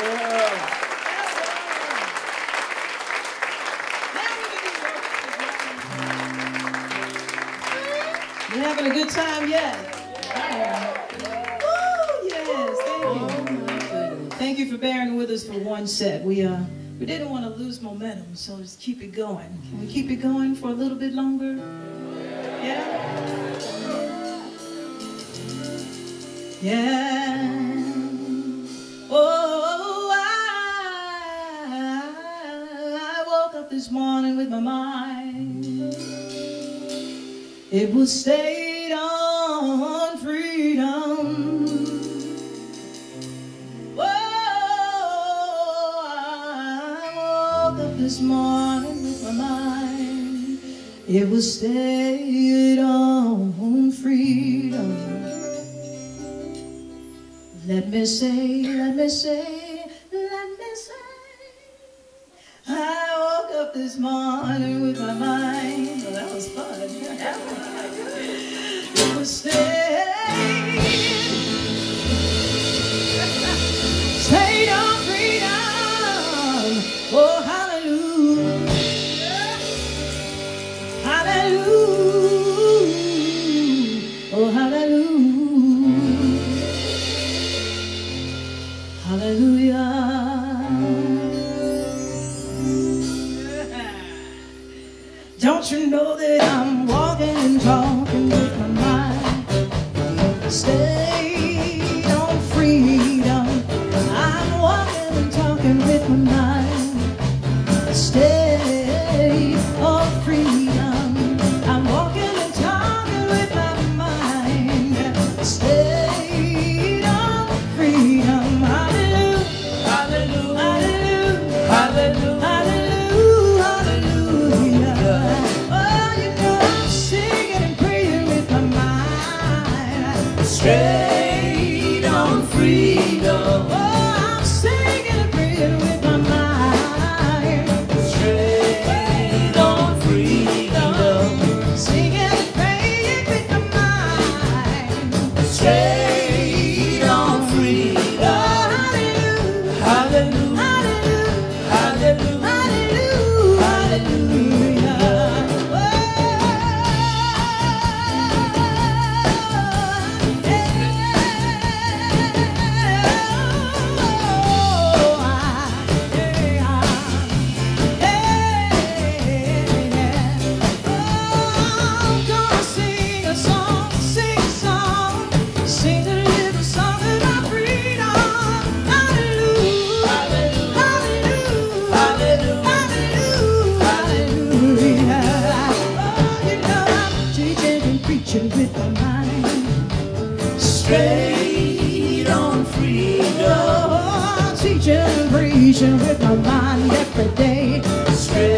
You having a good time yet? Woo, yes, thank you. Thank you for bearing with us for one set. We uh we didn't want to lose momentum, so let's keep it going. Can we keep it going for a little bit longer? Yeah? Yeah. It was stayed on freedom. Oh, I woke up this morning with my mind. It was stayed on freedom. Let me say, let me say, let me say. I woke up this morning with my mind. Well, that was fun. it was freedom. Oh, hallelujah. Hallelujah. Oh, hallelujah. Hallelujah. Don't you know that I'm walking and Straight on freedom. Oh, I'm singing and praying with my mind. Straight on freedom. Singing and praying with my mind. Straight on freedom. Hallelujah. hallelujah, Generation with my mind every day. Straight